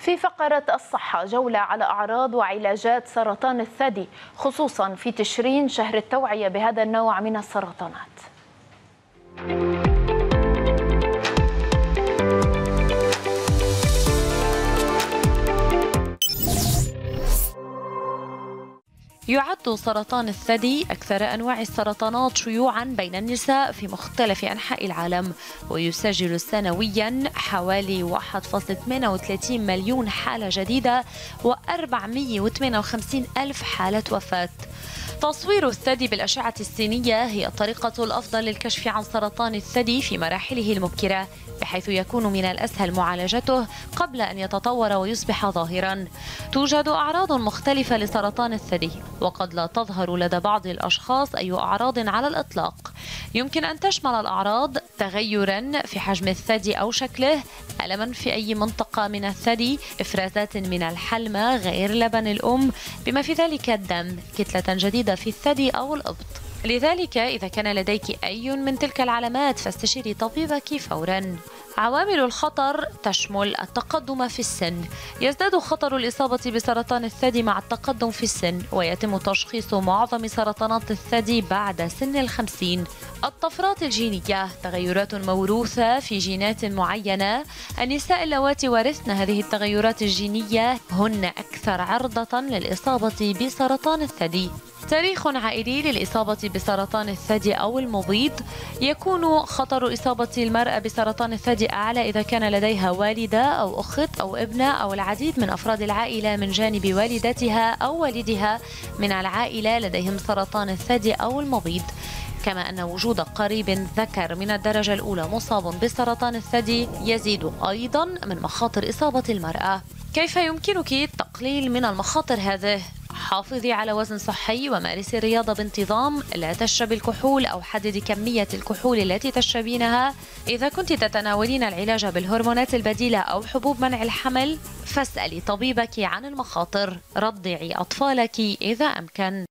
في فقرة الصحة جولة على أعراض وعلاجات سرطان الثدي خصوصا في تشرين شهر التوعية بهذا النوع من السرطانات. يعد سرطان الثدي أكثر أنواع السرطانات شيوعا بين النساء في مختلف أنحاء العالم ويسجل سنويا حوالي 1.38 مليون حالة جديدة و458 ألف حالة وفاة. تصوير الثدي بالأشعة السينية هي الطريقة الأفضل للكشف عن سرطان الثدي في مراحله المبكرة بحيث يكون من الأسهل معالجته قبل أن يتطور ويصبح ظاهرا. توجد أعراض مختلفة لسرطان الثدي وقد لا تظهر لدى بعض الأشخاص أي أعراض على الإطلاق. يمكن أن تشمل الأعراض تغيرا في حجم الثدي أو شكله ألما في أي منطقة من الثدي إفرازات من الحلمة غير لبن الأم بما في ذلك الدم كتلة جديدة في الثدي أو الإبط. لذلك إذا كان لديك أي من تلك العلامات فاستشيري طبيبك فورا. عوامل الخطر تشمل التقدم في السن. يزداد خطر الإصابة بسرطان الثدي مع التقدم في السن ويتم تشخيص معظم سرطانات الثدي بعد سن الخمسين. الطفرات الجينية تغيرات موروثة في جينات معينة. النساء اللواتي ورثن هذه التغيرات الجينية هن أكثر عرضة للإصابة بسرطان الثدي. تاريخ عائلي للإصابة بسرطان الثدي أو المبيض. يكون خطر إصابة المرأة بسرطان الثدي أعلى إذا كان لديها والدة أو أخت أو ابنة أو العديد من أفراد العائلة من جانب والدتها أو والدها من العائلة لديهم سرطان الثدي أو المبيض. كما أن وجود قريب ذكر من الدرجة الأولى مصاب بسرطان الثدي يزيد أيضا من مخاطر إصابة المرأة. كيف يمكنك التقليل من المخاطر هذه؟ حافظي على وزن صحي ومارسي الرياضة بانتظام. لا تشربي الكحول أو حددي كمية الكحول التي تشربينها. إذا كنت تتناولين العلاج بالهرمونات البديلة أو حبوب منع الحمل فاسألي طبيبك عن المخاطر. رضعي أطفالك إذا أمكن.